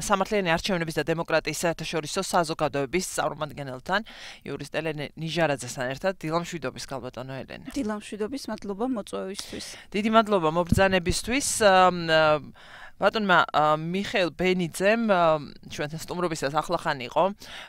სამართლიანი არჩევნების და დემოკრატიის საერთაშორისო საზოგადოების წარმომადგენელთან იურისტ ელენე ნიჟარაძესთან ერთად დილამშვიდობის გალბატონო ელენე. დილამშვიდობის, მადლობა მოწვევისთვის. დიდი მადლობა მობრძანებისთვის. ბატონმა მიხეილ ბენიძემ ჩვენთან სტუმრობისას ახლახან იყო,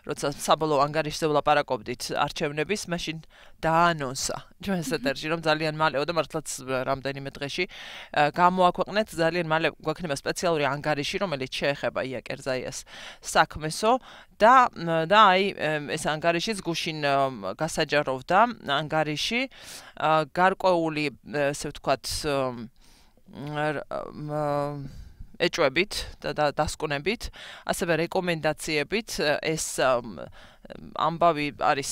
როცა საბოლოო ანგარიშზე ვლაპარაკობდით არჩევნების, მაშინ დაანონსა. ჩვენს ეთერში, რომ ძალიან მალეო და მართლაც რამდენიმე დღეში გამოაქვეყნეთ ძალიან მალე გვექნება სპეციალური ანგარიში, რომელიც შეეხება იაკერზაიას საქმესო და და აი ეს ანგარიშიც გუშინ გასაჯაროვდა ანგარიში გარკვეული ესე ვთქვათ ეჭვებით და დასკვნებით, ასევე რეკომენდაციებით ეს ამბავი არის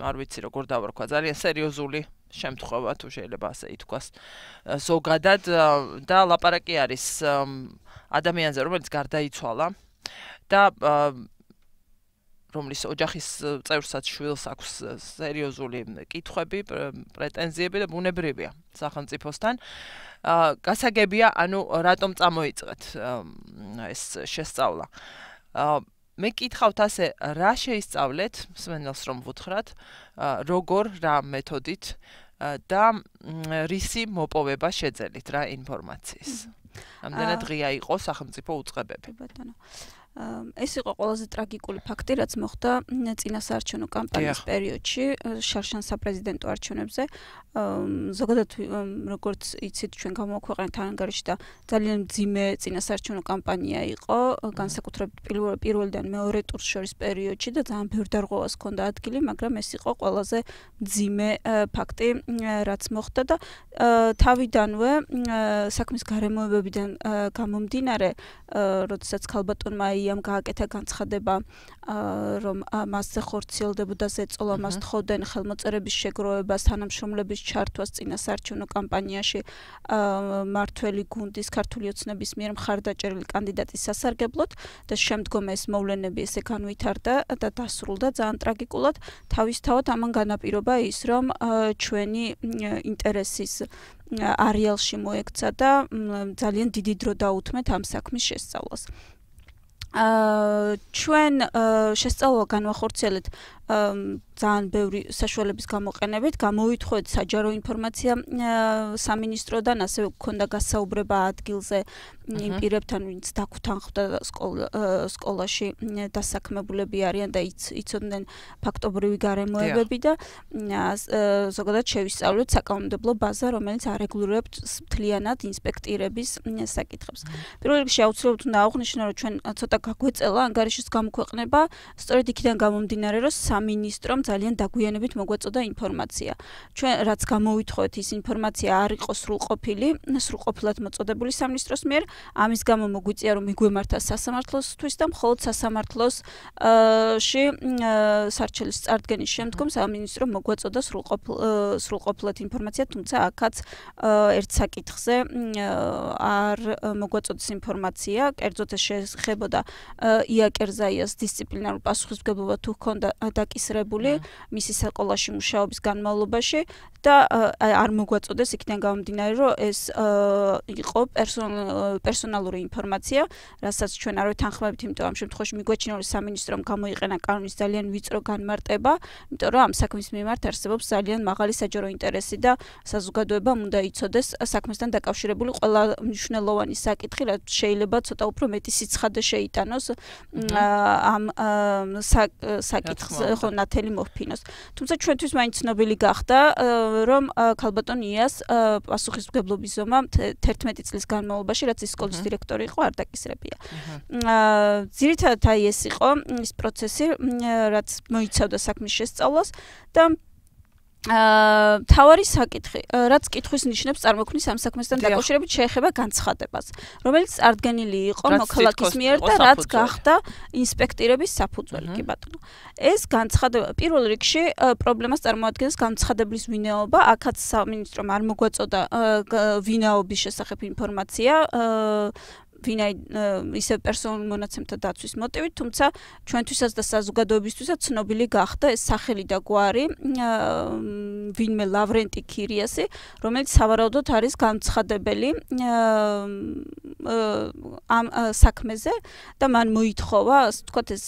არ ვიცი როგორ დავარქვა, ძალიან სერიოზული შემთხვევა თუ შეიძლება ასე ითქვას. ზოგადად და ლაპარაკი არის ადამიანზე, რომელიც გარდაიცვალა და რომლის ოჯახის წევრსაც შვილს აქვს სერიოზული კითხვები, პრეტენზიები და ბუნებრივია სახელმწიფოსთან. აა გასაგებია, ანუ რატომ წამოიწეთ ეს შესწავლა. აა მე კითხავთ ასე, რა შეისწავლეთ, სვენელს რომ ვუთხრათ, როგორ რა მეთოდით და რისი მოპოვება შეძელით რა ინფორმაციის. ამდენად ღია იყო სახელმწიფო უწყებები. ბატონო. ეს იყო ყველაზე ტრაგიკული ფაქტი, რაც მოხდა წინასაარჩევნო კამპანიის პერიოდში შარშან საპრეზიდენტო არჩევნებზე. ზოგადად როგორც იცით, ჩვენ გამოაქვეყნეთ ანგარიში და ძალიან ძიმე წინასაარჩევნო კამპანია იყო, განსაკუთრებით პირველიდან მეორე ტურს შორის პერიოდში და ძალიან ბევრ დარღვევას ჰქონდა ადგილი, მაგრამ ეს იყო ყველაზე ძიმე ფაქტი, რაც მოხდა და თავიდანვე საქმის გარემოებებიდან გამომდინარე, როდესაც ქალბატონმა იამ გააკეთა განცხადება რომ მასზე ხორციელდებოდა ზეწოლა მას თხოვდნენ ხელმოწერების შეგროვებას თანამშრომლების ჩართვას წინასაარჩევნო კამპანიაში მართველი გუნდის ქართული ოცნების მიერ მხარდაჭერილი კანდიდატის სასარგებლოდ და შემდგომ ეს მოვლენები ესე განვითარდა და დასრულდა ძალიან ტრაგიკულად თავისთავად ამან განაპირობა ის რომ ჩვენი ინტერესის არეალში მოექცა და ძალიან დიდი დრო დაუთმეთ ამ საქმის შესწავლას. აა ჩვენ შესწავლა განვახორციელეთ ძალიან ბევრი საშუალების გამოყენებით გამოვითხოვეთ საჯარო ინფორმაცია სამინისტროდან, ასევე გქონდა გასაუბრება ადგილზე იმ პირებთან, ვინც დაგუთანხმდა სკოლაში დასაქმებულები არიან და იცოდნენ ფაქტობრივი გარემოებები და ზოგადად შევისწავლეთ საკანონმდებლო ბაზა, რომელიც არეგულირებს მთლიანად ინსპექტირების საკითხებს. პირველ რიგში აუცილებლად უნდა აღვნიშნო, რომ ჩვენ ცოტა გაგვეწელა ანგარიშის გამოქვეყნება, სწორედ იქიდან გამომდინარე, რომ სამინისტრომ ძალიან დაგვიანებით მოგვეწოდა ინფორმაცია. ჩვენ რაც გამოვითხოვეთ ის ინფორმაცია არ იყო სრულყოფილი, სრულყოფილად მოწოდებული სამინისტროს მიერ, ამის გამო მოგვიწია რომ მიგვემართა სასამართლოსთვის და მხოლოდ სასამართლოსში სარჩელის წარდგენის შემდგომ სამინისტრო მოგვეწოდა სრულყოფილ სრულყოფილად ინფორმაცია, თუმცა აქაც ერთ საკითხზე არ მოგვეწოდეს ინფორმაცია, კერძოდ ეს შეეხებოდა იაკერზაიას დისციპლინარულ პასუხისმგებლობა თუ ჰქონდა დაკისრებული მისი სკოლაში მუშაობის განმავლობაში და არ მოგვაწოდეს იქიდან გამომდინარე რომ ეს იყო პერსონალური ინფორმაცია, რასაც ჩვენ არ ვეთანხმებით, იმიტომ ამ შემთხვევაში მიგვაჩნია რომ სამინისტრომ გამოიყენა კანონის ძალიან ვიწრო განმარტება, იმიტომ რომ ამ საქმის მიმართ არსებობს ძალიან მაღალი საჯარო ინტერესი და საზოგადოება უნდა იცოდეს საქმესთან დაკავშირებული ყველა მნიშვნელოვანი საკითხი, რაც შეიძლება ცოტა უფრო მეტი სიცხადე შეიტანოს ამ საკითხს ხო ნათელი მოფინოს. თუმცა ჩვენთვის მაინც ცნობილი გახდა რომ ქალბატონ იას პასუხისმგებლობის ზომა 11 წლის განმავლობაში რაც ის სკოლის დირექტორი იყო არ დაკისრებია. ძირითადად აი ეს იყო ის პროცესი რაც მოიცავდა საქმის შესწავლას და თავარი საკითხი, რაც კითხვის ნიშნებს წარმოქმნის ამ საქმესთან დაკავშირებით შეეხება განცხადებას, რომელიც წარდგენილი იყო მოქალაქის მიერ და რაც გახდა ინსპექტირების საფუძველი, კი ბატონო. ეს განცხადება პირველ რიგში პრობლემას წარმოადგენს განცხადების ვინაობა, აქაც სამინისტრომ არ მოგვაწოდა ვინაობის შესახებ ინფორმაცია. აა ვინაი ისე პერსონალურ მონაცემთა დაცვის მოტივით, თუმცა ჩვენთვისაც და საზოგადოებისთვისაც ცნობილი გახდა ეს სახელი და გვარი ვინმე ლავრენტი ქირიასი, რომელიც სავარაუდოდ არის განცხადებელი ამ საქმეზე და მან მოითხოვა, ასე ვთქვათ, ეს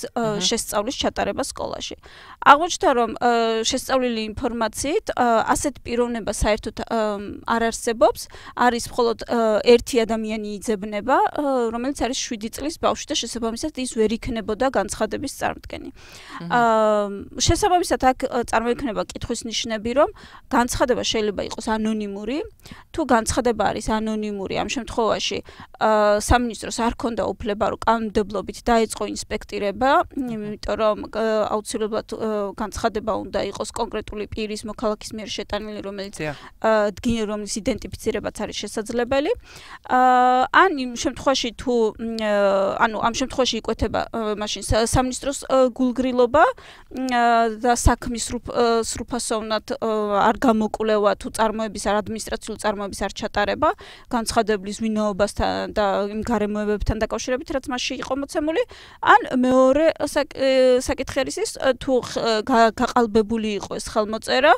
შესწავლის ჩატარება სკოლაში. აღმოჩნდა, რომ შესწავლილი ინფორმაციით ასეთ პიროვნება საერთოდ არ არსებობს, არის მხოლოდ ერთი ადამიანი იძებნება, რომელიც არის 7 წლის ბავშვი და შესაბამისად ის ვერ იქნებოდა განცხადების წარმდგენი. აა შესაბამისად აქ წარმოიქმნება კითხვის ნიშნები, რომ განცხადება შეიძლება იყოს ანონიმური, თუ განცხადება არის ანონიმური, ამ შემთხვევაში აა სამინისტროს არ ქონდა უფლება რომ კანონმდებლობით დაეწყო ინსპექტირება, იმიტომ რომ აუცილებლად განცხადება უნდა იყოს კონკრეტული პირის მოქალაქის მიერ შეტანილი, რომელიც აა რომლის იდენტიფიცირებაც არის შესაძლებელი. აა ან იმ შემთხვევაში თუ ანუ ამ შემთხვევაში იკვეთება მაშინ სამინისტროს გულგრილობა და საქმის სრუფასოვნად არ გამოკვლევა თუ წარმოების არ ადმინისტრაციული წარმოების არ ჩატარება განცხადeblis ვინაობასთან და იმ გარემოებებთან დაკავშირებით რაც მასში იყო მოცემული. ან მეორე საკითხი არის ის თუ გაყალბებული იყო ეს ხელმოწერა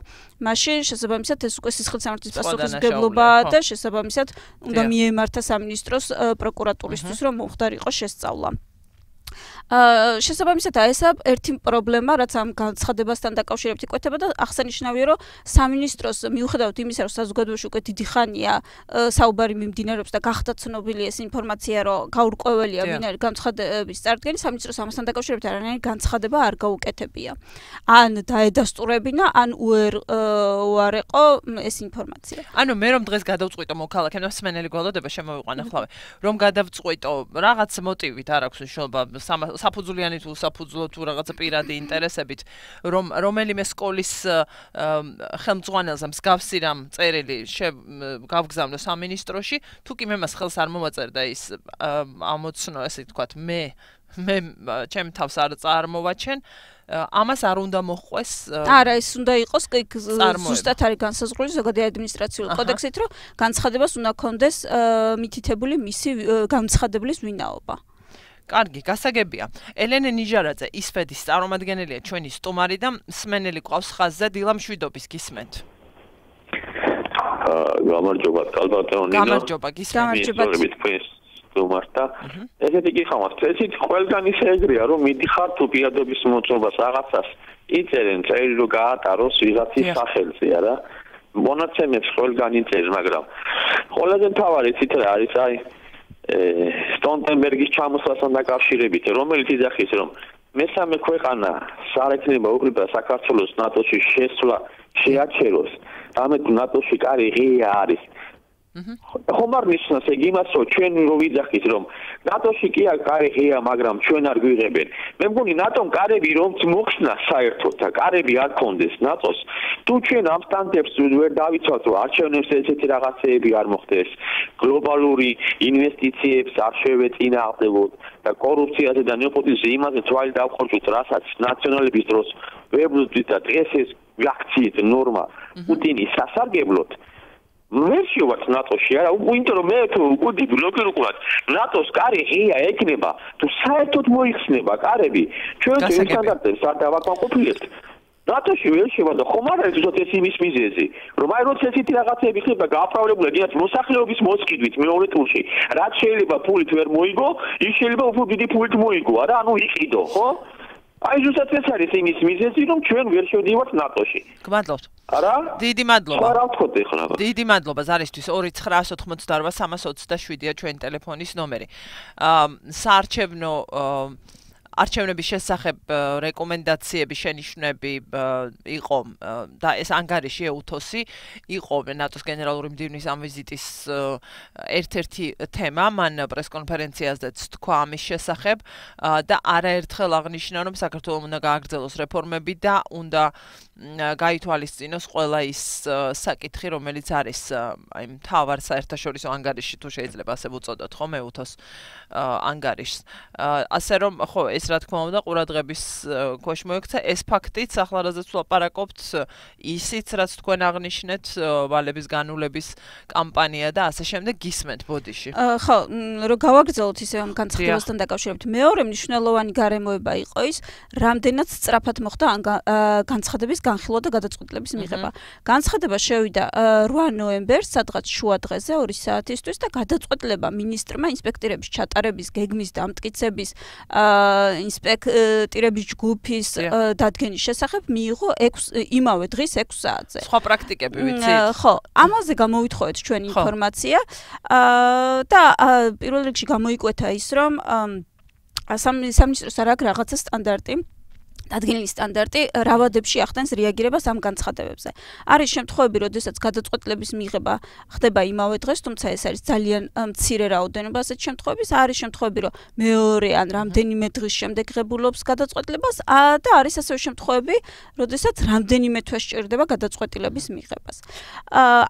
მაშინ შესაბამისად ეს უკვე სისხლის სამართლის პასუხისმგებლობაა და შესაბამისად უნდა მიემართა სამინისტროს პროკურატურისთვის რომ მოხდარიყო შესწავლა. შესაბამისად აი ესა ერთი პრობლემა რაც ამ განცხადებასთან დაკავშირებით იკვეთება და აღსანიშნავია რომ სამინისტროს მიუხედავად იმისა რომ საზოგადოებაში უკვე დიდი ხანია საუბარი მიმდინარეობს და გახდა ცნობილი ეს ინფორმაცია რომ გაურკვეველია ვინ არის განცხადების წარდგენი სამინისტროს ამასთან დაკავშირებით არანაირი განცხადება არ გაუკეთებია. ან დაედასტურებინა ან უერ უარეყო ეს ინფორმაცია. ანუ მე რომ დღეს გადავწყვიტო მოქალაქემ სმენელი გვალოდება შემოვიყვანა ხლავე რომ გადავწყვიტო რაღაც მოტივით არ აქვს მნიშვნელობა საფუძვლიანი თუ საფუძვლო თუ რაღაცა პირადი ინტერესებით რომ რომელიმე სკოლის ხელმძღვანელს მსგავსი რამ წერილი გავგზავნო სამინისტროში თუ კი მე მას ხელს არ მომაწერდა ის ამოცნო ესე ვთქვათ მე მე ჩემ თავს არ წარმოვაჩენ ამას არ უნდა მოხდეს არა ეს უნდა იყოს ზუსტად არის განსაზღვრული ზოგადად ადმინისტრაციული კოდექსით რომ განცხადებას უნდა კონდეს მითითებული მისი განცხადებლის ვინაობა კარგი, გასაგებია. ელენე ნიჟარაძე, ისფედის წარმომადგენელია ჩვენი სტუმარი და სმენელი ყავს ხაზზე დილამ შვიდობის გისმენთ. აა, გამარჯობა, კალბატონი. გამარჯობა, გისმენთ. გამარჯობა. სტუმართა. ესეთი გიხამათ, ესეთი ყველგან ისე ეგრეა, რომ მიდიხარ თუ პირადობის მოწობას რაღაცას იწერენ, წერილი რომ გაატაროს ვიღაცის სახელზე, არა? მონაცემებს ყველგან იწერს, მაგრამ ყველაზე მთავარი ცით რა არის, აი სტონტენბერგის ჩამოსვლასთან დაკავშირებით, რომელიც იძახის, რომ მესამე ქვეყანა საერთოდ უკრება საქართველოს ნატოში შესვლა შეაჩეროს, ამეთ ნატოში კარი ღია არის. ხომ არ ნიშნავს ეგ იმას, რომ ჩვენ რო ვიძახით, რომ ნატოში კი არ კარი ღია, მაგრამ ჩვენ არ გვიღებენ. მე მგონი ნატომ კარები რომ მოხსნა საერთოდ და კარები არ კონდეს ნატოს. თუ ჩვენ ამ სტანდარტებს ვერ დავიცვალთ, რომ არჩევნებს ესეთი რაღაცეები არ მოხდეს, გლობალური ინვესტიციებს არ შევეწინააღმდეგოთ და კორუფციაზე და ნეოპოტიზმზე იმაზე თვალი დავხორჭოთ, რასაც ნაციონალების დროს ვებრძვით და დღეს ეს გაქციეთ ნორმა პუტინის სასარგებლოდ. ვერსიო ვარ ნატოში არა უინტერ მე თუ უკუდი ბლოკერ უკულად ნატოს კარი ღია ეკნება თუ საერთოდ მოიხსნება კარები ჩვენ სტანდარტებს არ დავაკმაყოფილებთ ნატოში ვერშევა და ხომ არ არის უბრალოდ ეს იმის მიზეზი რომ აი როცა ესეთი რაღაცები ხდება გააფრავლებული გინდათ მოსახლეობის მოსყიდვით მეორე ტურში რაც შეიძლება ფულით ვერ მოიგო ის შეიძლება უფრო დიდი ფულით მოიგო არა ანუ იყიდო ხო აი ზუსტად ეს არის იმის მიზეზი, რომ ჩვენ ვერ შევდივართ ნატოში. გმადლობთ. არა? დიდი მადლობა. არა ვთქვათ ეხლა. დიდი მადლობა ზარისთვის 2988 ჩვენი ტელეფონის ნომერი. აა საარჩევნო არჩევნების შესახებ რეკომენდაციები შენიშვნები იყო და ეს ანგარიში ეუთოსი იყო ნატოს გენერალური მდივნის ამ ვიზიტის ერთ-ერთი თემა მან პრესკონფერენციაზეც თქვა ამის შესახებ და არაერთხელ აღნიშნა რომ საქართველოს უნდა გააგრძელოს რეფორმები და უნდა გაითვალისწინოს ყველა ის საკითხი რომელიც არის აი მთავარ საერთაშორისო ანგარიში თუ შეიძლება ასე ვუწოდოთ ხო მეუთოს ანგარიშს. ასე რომ ხო ეს რა თქმა უნდა ყურადღების ქვეშ მოექცა. ეს ფაქტიც ახლა რაზეც ვლაპარაკობთ ისიც რაც თქვენ აღნიშნეთ ვალების განულების კამპანია და ასე შემდეგ გისმენთ ბოდიში. ხო რომ გავაგრძელოთ ისე ამ განცხადებასთან დაკავშირებით მეორე მნიშვნელოვანი გარემოება იყო ის რამდენად სწრაფად მოხდა განცხადების განხილვა და გადაწყვეტილების მიღება. განცხადება შევიდა 8 ნოემბერს სადღაც შუა დღეზე 2 საათისთვის და გადაწყვეტილება მინისტრმა ინსპექტორების ჩატარების გეგმის დამტკიცების ინსპექტორების ჯგუფის დადგენის შესახებ მიიღო 6 იმავე დღის 6 საათზე. სხვა პრაქტიკები ვიცით? ხო, ამაზე გამოვითხოვეთ ჩვენ ინფორმაცია და პირველ რიგში გამოიკვეთა ის რომ სამინისტროს არ აქვს რაღაცა სტანდარტი დადგენილი სტანდარტი რავადებში ახდენს რეაგირებას ამ განცხადებებზე. არის შემთხვევები, როდესაც გადაწყვეტილების მიღება ხდება იმავე დღეს, თუმცა ეს არის ძალიან მცირე რაოდენობა ასეთ შემთხვევების. არის შემთხვევები, რომ მეორე ან რამდენიმე დღის შემდეგ ღებულობს გადაწყვეტილებას და არის ასევე შემთხვევები, როდესაც რამდენიმე თვე სჭირდება გადაწყვეტილების მიღებას.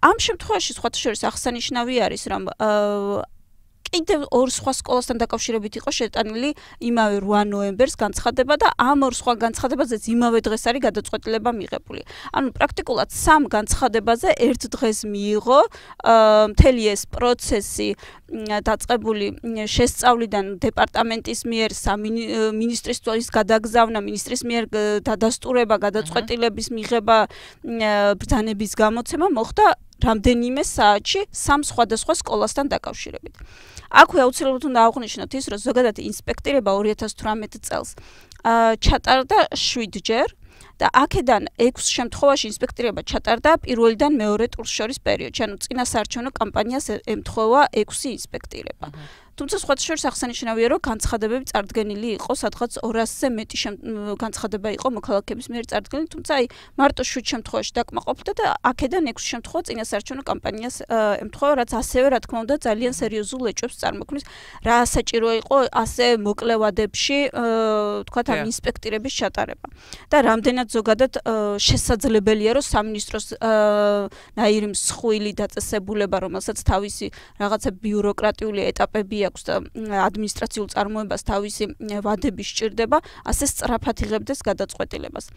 ამ შემთხვევაში სხვათა შორის აღსანიშნავი არის, რომ კიდევ ორ სხვა სკოლასთან დაკავშირებით იყო შეტანილი იმავე 8 ნოემბერს განცხადება და ამ ორ სხვა განცხადებაზეც იმავე დღეს არის გადაწყვეტილება მიღებული. ანუ პრაქტიკულად სამ განცხადებაზე ერთ დღეს მიიღო მთელი ეს პროცესი დაწყებული შესწავლიდან დეპარტამენტის მიერ სამინისტრის თვალის გადაგზავნა, მინისტრის მიერ დადასტურება, გადაწყვეტილების მიღება, ბრძანების გამოცემა მოხდა რამდენიმე საათში სამ სხვადასხვა სკოლასთან დაკავშირებით. აქვე აუცილებლად უნდა აღვნიშნოთ ის, რომ ზოგადად ინსპექტორება 2018 წელს ჩატარდა 7 ჯერ და აქედან 6 შემთხვევაში ინსპექტორება ჩატარდა პირველიდან მეორე ტურს შორის პერიოდში, ანუ წინა საარჩევნო კამპანიას ემთხვევა 6 ინსპექტორება. თუმცა სხვა შორის აღსანიშნავია, რომ განცხადებები წარდგენილი იყო, სადღაც 200-ზე მეტი განცხადება იყო მოქალაქეების მიერ წარდგენილი, თუმცა აი მარტო 7 შემთხვევაში დაკმაყოფდა და აქედან 6 შემთხვევა წინასაარჩევნო კამპანიას ემთხვევა, რაც ასევე რა თქმა უნდა ძალიან სერიოზულ ეჭვებს წარმოქმნის, რა საჭირო იყო ასე მოკლევადებში, თქვათ ამ ინსპექტორების ჩატარება. და რამდენად ზოგადად შესაძლებელია, რომ სამინისტროს ნაირი მსხვილი დაწესებულება, რომელსაც თავისი რაღაცა ბიუროკრატიული აქვს ადმინისტრაციულ წარმოებას თავისი ვადები სჭირდება, ასე სწრაფად იღებდეს გადაწყვეტილებას.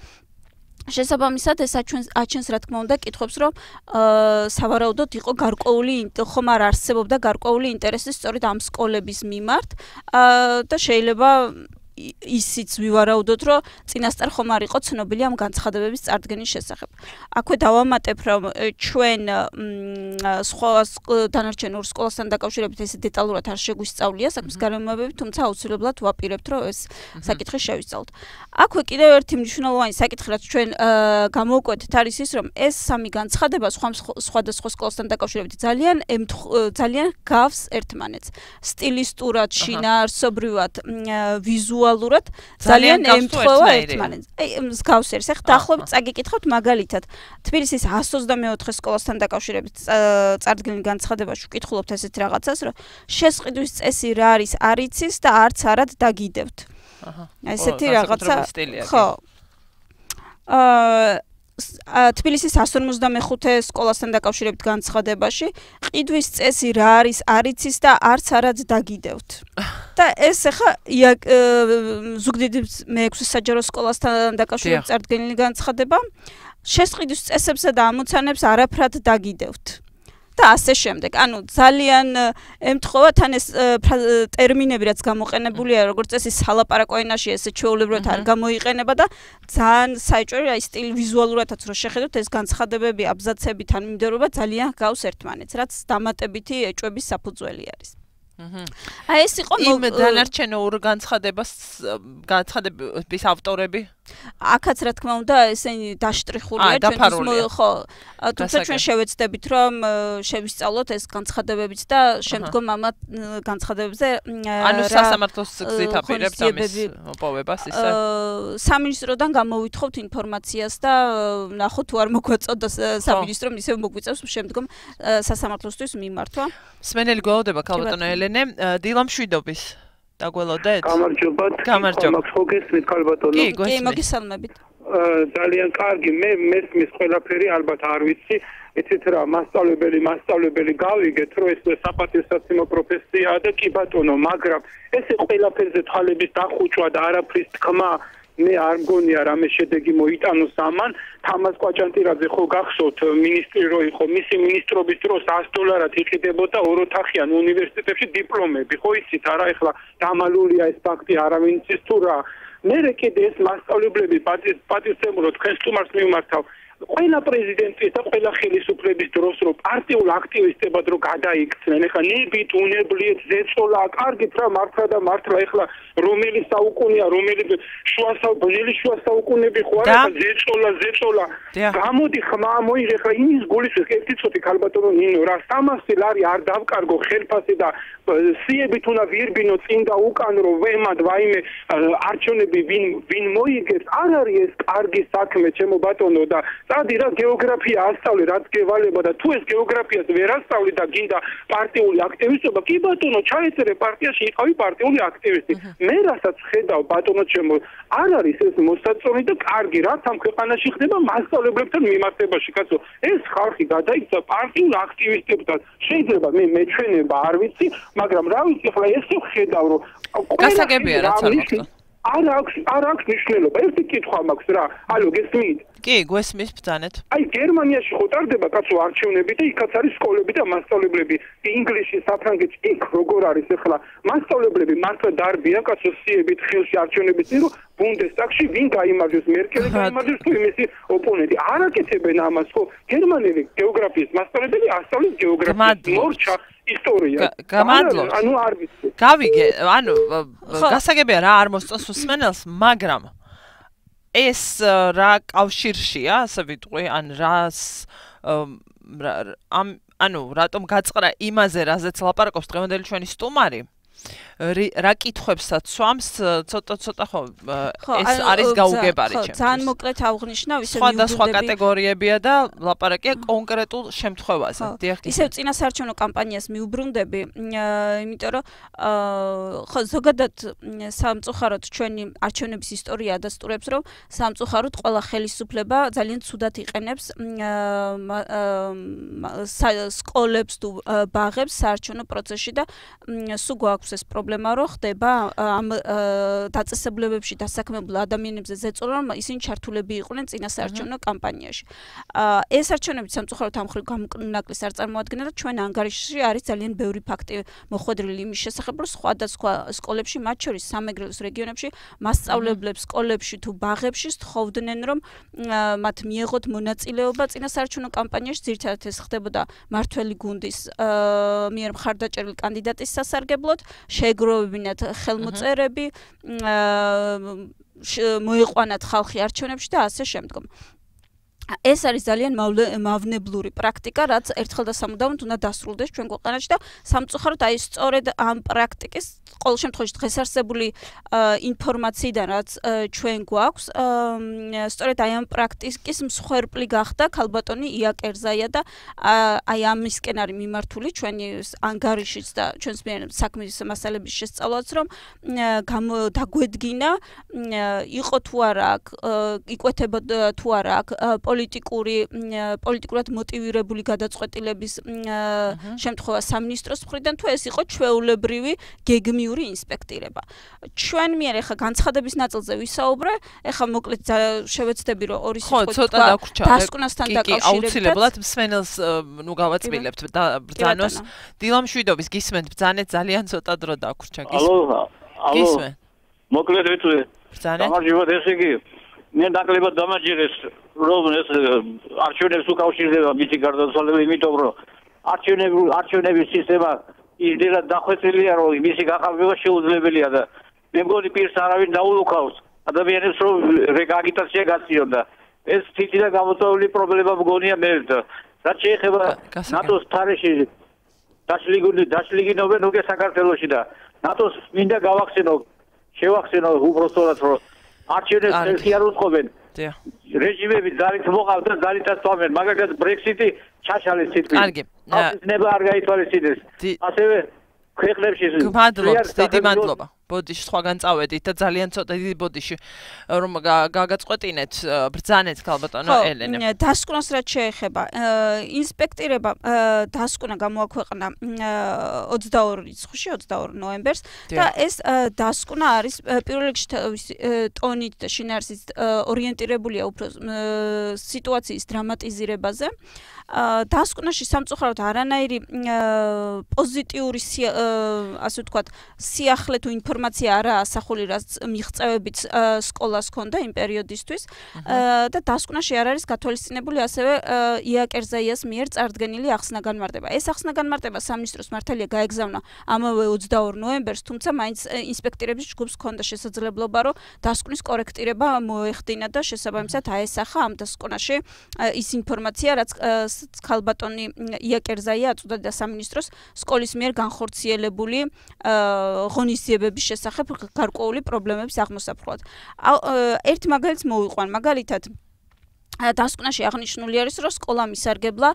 შესაბამისად ეს აჩვენს აჩენს რა თქმა უნდა კითხობს რომ აა სავარაუდოდ იყო გარკვეული ხომ არ არსებობდა გარკვეული ინტერესი სწორედ ამ სკოლების მიმართ აა და შეიძლება ისიც ვივარაუდოთ, რომ წინასწარ ხომ არ იყო ცნობილი ამ განცხადებების წარდგენის შესახებ. აქვე დავამატებ, რომ ჩვენ სხვა დანარჩენ ორ სკოლასთან დაკავშირებით ეს დეტალურად არ შეგვისწავლია საქმის გარემოებები, თუმცა აუცილებლად ვაპირებთ, რომ ეს საკითხი შევისწავლოთ. აქვე კიდევ ერთი მნიშვნელოვანი საკითხი, რაც ჩვენ გამოვკვეთეთ, არის ის, რომ ეს სამი განცხადება სხვა სხვადასხვა სკოლასთან დაკავშირებით ძალიან ძალიან გავს ერთმანეთს. სტილისტურად, შინაარსობრივად, ვიზუალურად ვიზუალურად ძალიან ემთხვევა ერთმანეთს. აი მსგავს ერთ. ახლა დაახლოებით წაგიკითხავთ მაგალითად თბილისის 124 სკოლასთან დაკავშირებით წარდგენილ განცხადებაში ვკითხულობთ ესეთ რაღაცას, რომ შესყიდვის წესი რა არის, არიცის და არც არად დაგიდევთ. აჰა. ესეთი რაღაცა ხო. აა თბილისის 155 სკოლასთან დაკავშირებით განცხადებაში ყიდვის წესი რა არის არიცის და არც არად დაგიდევთ. და ეს ახლა ზუგდიდის მე-6 საჯარო სკოლასთან დაკავშირებით წარდგენილი განცხადება შესყიდვის წესებსა და ამოცანებს არაფრად დაგიდევთ. და ასე შემდეგ. ანუ ძალიან ემთხოვა თან ეს ტერმინები რაც გამოყენებულია როგორც წესი სალაპარაკო ენაში ესე ჩვეულებრივად არ გამოიყენება და ძალიან საჭირო აი სტილ ვიზუალურადაც რო შეხედოთ ეს განცხადებები აბზაცები თან მიმდევრობა ძალიან გავს ერთმანეთს რაც დამატებითი ეჭვების საფუძველი არის. აჰა. აი ეს იყო იმ დანარჩენო ორ განცხადებას განცხადების ავტორები აქაც რა თქმა უნდა ესენი დაშტრიხულია ჩვენთვის ხო თუმცა ჩვენ შევეცდებით რომ შევისწავლოთ ეს განცხადებებიც და შემდგომ ამ განცხადებებზე ანუ სასამართლოს გზით აპირებთ ამის მოპოვებას ისე. სამინისტროდან გამოვითხოვთ ინფორმაციას და ნახოთ თუ არ მოგვაწოდა სამინისტრომ ისე მოგვიწევს შემდგომ სასამართლოსთვის მიმართვა. სმენელი გველოდება ქალბატონო ელენე. დილამშვიდობის დაგველოდეთ? გამარჯობა. გამარჯობა. მაქვს ხოგეს მით ქალბატონო. კი, კი, მოგესალმებით. ძალიან კარგი მე მესმის ყველაფერი ალბათ არ ვიცი იცით რა მასწავლებელი მასწავლებელი გავიგეთ რომ ეს საპატიოსაციმო პროფესიაა და კი ბატონო მაგრამ ესე ყველაფერზე თვალების დახუჭვა და არაფრის თქმა მე არ მგონია რამე შედეგი მოიტანოს ამან თამას კვაჭანტირაძე ხო გახსოვთ მინისტრი რო იყო. მისი მინისტრობის დროს 100 დოლარად იყიდებოდა ოროთახიან უნივერსიტეტებში დიპლომები. ხო იცით? არა ეხლა დამალულია ეს ფაქტი არავინ იცის თუ რა. მე რეკიდე ეს მასშტაბლებლები პატიცემურო თქვენ სტუმარს მიმართავ ყველა პრეზიდენტის და ყველა ხელისუფლების დროს რო პარტიულ აქტივისტებად რო გადაიქცნენ ეხლა ნებით უნებლიეთ ზეწოლა კარგით რა მართლა და მართლა ეხლა რომელი საუკუნეა რომელი შუა საუკუნელი შუა საუკუნები ხო არა ზეწოლა ზეწოლა. გამოდი ხმა მოიღე ეხლა იმის გულის ერთი წუთი ქალბატონო ნინო რა 300 ლარი არ დავკარგო ხელფასი და სიებით უნდა ვირბინო წინ და უკან რო ვემად ვაიმე არჩევნები ვინ ვინ მოიგებს არ არის ეს კარგი საქმე ჩემო ბატონო და წადი რა გეოგრაფია ასწავლე რაც გევალება და თუ ეს გეოგრაფიას ვერ ასწავლი და გინდა პარტიული აქტივისტობა კი ბატონო ჩაეწერე პარტიაში იყავი პარტიული აქტივისტი. მე რასაც ხედავ ბატონო ჩემო არ არის ეს მოსაწონი და კარგი რაც ამ ქვეყანაში ხდება მასშტაბლებთან მიმართებაში კაცო. ეს ხალხი გადაიქცა პარტიულ აქტივისტებთან. შეიძლება მე მეჩვენება არ ვიცი მაგრამ რა ვიცი ახლა ეს ხედავ რომ გასაგებია რაც არ მოხდა. არ აქვს არ აქვს მნიშვნელობა ერთი კითხვა მაქვს რა. ალო გესმით კი, გვესმის ბძანეთ. აი, გერმანიაში ხო ტარდება კაცო არჩევნები და იქაც არის სკოლები და მასწავლებლები. ინგლისში, საფრანგეთში, იქ როგორ არის ახლა? მასწავლებლები მართლა დარბიან კაცო სიებით ხელში არჩევნების წინ, რომ ბუნდესტაგში ვინ გაიმარჯვებს, მერკელი გაიმარჯვებს თუ იმისი ოპონენტი. არ აკეთებენ ამას ხო? გერმანელი გეოგრაფიის მასწავლებელი ასწავლის გეოგრაფიის მორჩა ისტორია. გამადლობთ. ანუ არ ვიცი. გავიგე, ანუ გასაგებია რა არ მოსწონს მსმენელს, მაგრამ ეს რა კავშირშია, ასე ვიტყვი, ან რას ამ ანუ რატომ გაწყრა იმაზე, რაზეც ლაპარაკობს დღევანდელი ჩვენი სტუმარი? რა კითხვებსაც სვამს ცოტა ცოტა ხო ეს არის გაუგებარი ჩემთვის. ხო, ძალიან მოკლედ აღნიშნავ ისე მიუგდები. სხვა სხვა კატეგორიებია და ლაპარაკია კონკრეტულ შემთხვევაზე. დიახ. ისე წინასაარჩევნო კამპანიას მიუბრუნდები, იმიტომ რომ ხო ზოგადად სამწუხაროდ ჩვენი არჩევნების ისტორია ადასტურებს, რომ სამწუხაროდ ყველა ხელისუფლება ძალიან ცუდად იყენებს სკოლებს თუ ბაღებს საარჩევნო პროცესში და სულ გვაქვს ეს პრობლემა პრობლემა რო ხდება ამ დაწესებულებებში დასაქმებულ ადამიანებზე ზეწოლა რომ ისინი ჩართულები იყვნენ წინასაარჩევნო კამპანიაში. ეს არჩევნები სამწუხაროდ ამ ხრივ გამკნაკლის არ წარმოადგენდა და ჩვენ ანგარიშში არის ძალიან ბევრი ფაქტი მოხვედრილი იმის შესახებ რომ სხვადასხვა სკოლებში მათ შორის სამეგრელოს რეგიონებში მასწავლებლებს სკოლებში თუ ბაღებში სთხოვდნენ რომ მათ მიეღოთ მონაწილეობა წინასაარჩევნო კამპანიაში. ძირთადად ეს ხდებოდა მართველი გუნდის მიერ მხარდაჭერილი კანდიდატის სასარგებლოდ. შე ეგროვებინათ ხელმოწერები მოიყვანათ ხალხი არჩევნებში და ასე შემდგომ. ეს არის ძალიან მავნებლური პრაქტიკა, რაც ერთხელ და სამუდამოდ უნდა დასრულდეს ჩვენ ქვეყანაში და სამწუხაროდ აი სწორედ ამ პრაქტიკის ყოველ შემთხვევაში დღეს არსებული ინფორმაციიდან რაც ჩვენ გვაქვს, სწორედ აი ამ პრაქტიკის მსხვერპლი გახდა ქალბატონი იაკერზაია და აი ამისკენ არის მიმართული ჩვენი ანგარიშიც და ჩვენს მიერ საქმის მასალების შესწავლაც, რომ დაგვედგინა იყო თუ არა აქ იკვეთება თუ არა აქ პოლიტიკური პოლიტიკურად მოტივირებული გადაწყვეტილების შემთხვევა სამინისტროს მხრიდან თუ ეს იყო ჩვეულებრივი გეგმიური ინსპექტირება. ჩვენ მიერ ეხა განცხადების ნაწილზე ვისაუბრე, ეხა მოკლედ შევეცდები რომ ორი სიტყვა ხო ცოტა დაგვრჩა. დასკვნასთან დაკავშირებით აუცილებლად მსვენელს ნუ გავაწმილებთ. და ბრძანოს. დილამშვიდობის გისმენთ. ბრძანეთ ძალიან ცოტა დრო დაგვრჩა. გისმენთ. ალო გისმენთ. მოკლედ ვიტყვი ბრძანეთ. გამარჯობა ესე იგი. მე ნაკლებად დამაჯერეს. რომ ეს არჩევნებს უკავშირდება მისი გარდაცვალება იმიტომ რომ არჩევნები არჩევნების სისტემა იდეა დახვეწილია რომ მისი გაყალბება შეუძლებელია და მე მგონი პირს არავინ დაულოქავს ადამიანებს რომ რეგაგიტაცია გაციონ და ეს თითქმის გამოწვეული პრობლემა მგონია მე და რაც შეეხება ნატოს თარეში დაშლიგული დაშლიგინობენ უკვე საქართველოსში და ნატოს მინდა გავახსენო შევახსენო უბრალოდ რომ არჩევნებს არ უწყობენ. დიახ. რეჟიმები ძალით მოყავთ და ძალითაც თვამენ, მაგალითად ბრექსიტი ჩაშალეს თითქმის. კარგი. ნება არ გაითვალისწინეს. ასევე ქვეყნებში გმადლობთ, დიდი მადლობა. ბოდიში სხვაგან წავედით და ძალიან ცოტა დიდი ბოდიში რომ გაგაწყვეტინეთ ბრძანეთ ქალბატონო ელენე. დასკვნას რაც შეეხება, ინსპექტირება დასკვნა გამოაქვეყნა 22 რიცხვში 22 ნოემბერს და ეს დასკვნა არის პირველ რიგში ტონით და შინაარსით ორიენტირებულია უფრო სიტუაციის დრამატიზირებაზე. დასკვნაში სამწუხაროდ არანაირი პოზიტიური ასე ვთქვათ სიახლე თუ ინფორმაცია არა ასახული რაც მიღწევებით სკოლას ქონდა იმ პერიოდისთვის. და დასკვნაში არ არის გათვალისწინებული ასევე იაკერზაიას მიერ წარდგენილი ახსნა განმარტება ეს ახსნა განმარტება სამინისტროს მართალია გაეგზავნა ამავე 22 ნოემბერს თუმცა მაინც ინსპექტორების ჯგუფს ქონდა შესაძლებლობა რომ დასკვნის კორექტირება მოეხდინა და შესაბამისად აესახა ამ დასკვნაში ის ინფორმაცია რაც ქალბატონი იაკერზაია აწუდა სამინისტროს სკოლის მიერ განხორციელებული ღონისძიებების შესახებ გარკვეული პრობლემების აღმოსაფრთხოდ. ერთ მაგალითს მოვიყვან, მაგალითად დასკვნაში აღნიშნული არის, რომ სკოლა მისარგებლა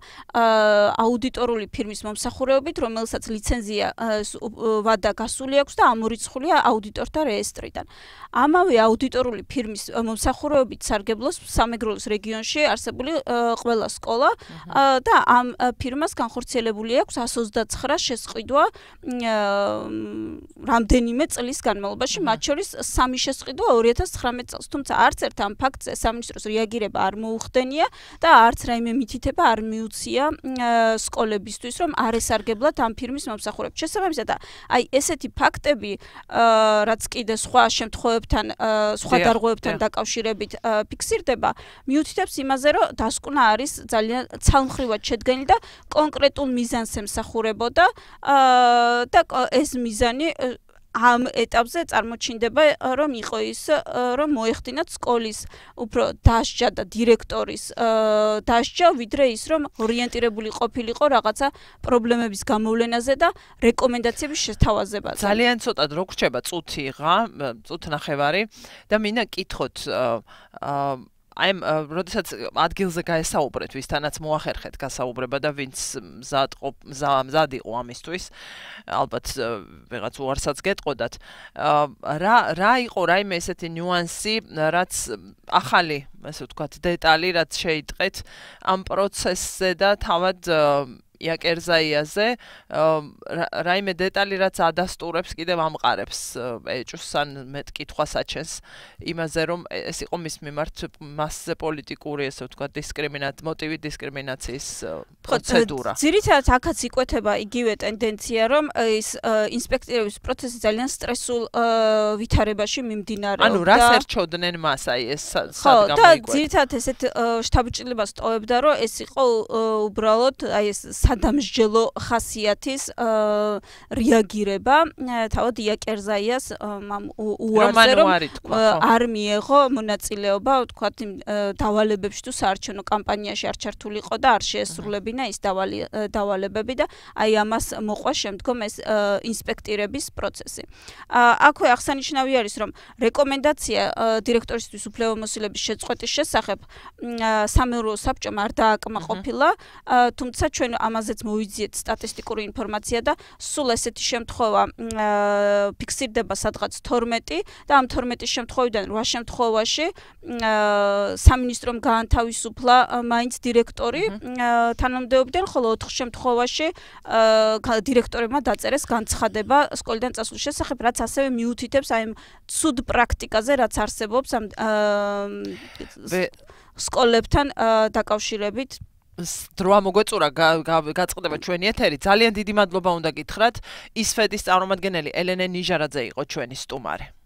აუდიტორული ფირმის მომსახურეობით, რომელსაც ლიცენზია ვადა გასული აქვს და ამორიცხულია აუდიტორთა რეესტრიდან. ამავე აუდიტორული ფირმის მომსახურეობით სარგებლობს სამეგრელოს რეგიონში არსებული ყველა სკოლა და ამ ფირმას განხორციელებული აქვს 129 შესყიდვა რამდენიმე წლის განმავლობაში, მათ შორის სამი შესყიდვა 2019 წელს. თუმცა არც ერთ ამ ფაქტზე სამინისტროს რეაგირება არ მო მოუხდენია და არც რაიმე მითითება არ მიუცია სკოლებისთვის რომ არ ესარგებლათ ამ ფირმის მომსახურებს. შესაბამისად აი ესეთი ფაქტები რაც კიდე სხვა შემთხვევებთან სხვა დარღვევებთან დაკავშირებით ფიქსირდება, მიუთითებს იმაზე რომ დასკვნა არის ძალიან ცალმხრივად შედგენილი და კონკრეტულ მიზანს ემსახურებოდა და ეს მიზანი ამ ეტაპზე წარმოჩინდება რომ იყო ის რომ მოეხდინათ სკოლის უფრო დასჯა და დირექტორის დასჯა ვიდრე ის რომ ორიენტირებული ყოფილიყო რაღაცა პრობლემების გამოვლენაზე და რეკომენდაციების შეთავაზებაზე. ძალიან ცოტად რო გრჩება წუთიღა წუთ ნახევარი და მინდა კითხოთ აი, როდესაც ადგილზე გაესაუბრეთ, ვისთანაც მოახერხეთ გასაუბრება და ვინც მზად მზად იყო ამისთვის, ალბათ ვიღაც უარსაც გეტყოდათ. რა რა იყო რაიმე ესეთი ნიუანსი, რაც ახალი, ასე ვთქვათ, დეტალი, რაც შეიტყეთ ამ პროცესზე და თავად იაკერზაიაზე რაიმე დეტალი რაც ადასტურებს კიდევ ამყარებს ეჭვს ან მეტ კითხვასაჩენს იმაზე რომ ეს იყო მის მიმართ მასზე პოლიტიკური ესე ვთქვა დისკრიმინატ მოტივი დისკრიმინაციის პროცედურა. ძირითადად აქაც იკვეთება იგივე ტენდენცია რომ ის ინსპექტორების პროცესი ძალიან სტრესულ ვითარებაში მიმდინარეობს ანუ რას ერჩოდნენ მას აი ეს სად გამოიკვეთა და ძირითადად ესეთ შთაბეჭდილებას ტოვებდა რომ ეს იყო უბრალოდ აი ეს სადამსჯელო ხასიათის რეაგირება. თავად იაკერზაიას უარზე რომ არ მიიღო მონაწილეობა თქვათ იმ დავალებებში თუ საარჩევნო კამპანიაში არ ჩართულიყო და არ შეესრულებინა ის დავალებები და აი ამას მოყვა შემდგომ ეს ინსპექტირების პროცესი. აქვე აღსანიშნავი არის რომ რეკომენდაცია დირექტორისთვის უფლებამოსილების შეწყვეტის შესახებ სამეურვეო საბჭომ არ დააკმაყოფილა, თუმცა ჩვენ ამას ამაზეც მოვიძიეთ სტატისტიკური ინფორმაცია და სულ ესეთი შემთხვევა ფიქსირდება სადღაც 12 და ამ 12 შემთხვევიდან 8 შემთხვევაში სამინისტრომ გაანთავისუფლა მაინც დირექტორი თანამდებობიდან ხოლო 4 შემთხვევაში დირექტორებმა დაწერეს განცხადება სკოლიდან წასვლის შესახებ რაც ასევე მიუთითებს აი ცუდ პრაქტიკაზე რაც არსებობს ამ სკოლებთან დაკავშირებით დროა მოგვეწურა გაწყდება ჩვენი ეთერი. ძალიან დიდი მადლობა უნდა გითხრათ. ის ფედის წარმომადგენელი ელენე ნიჟარაძე იყო ჩვენი სტუმარი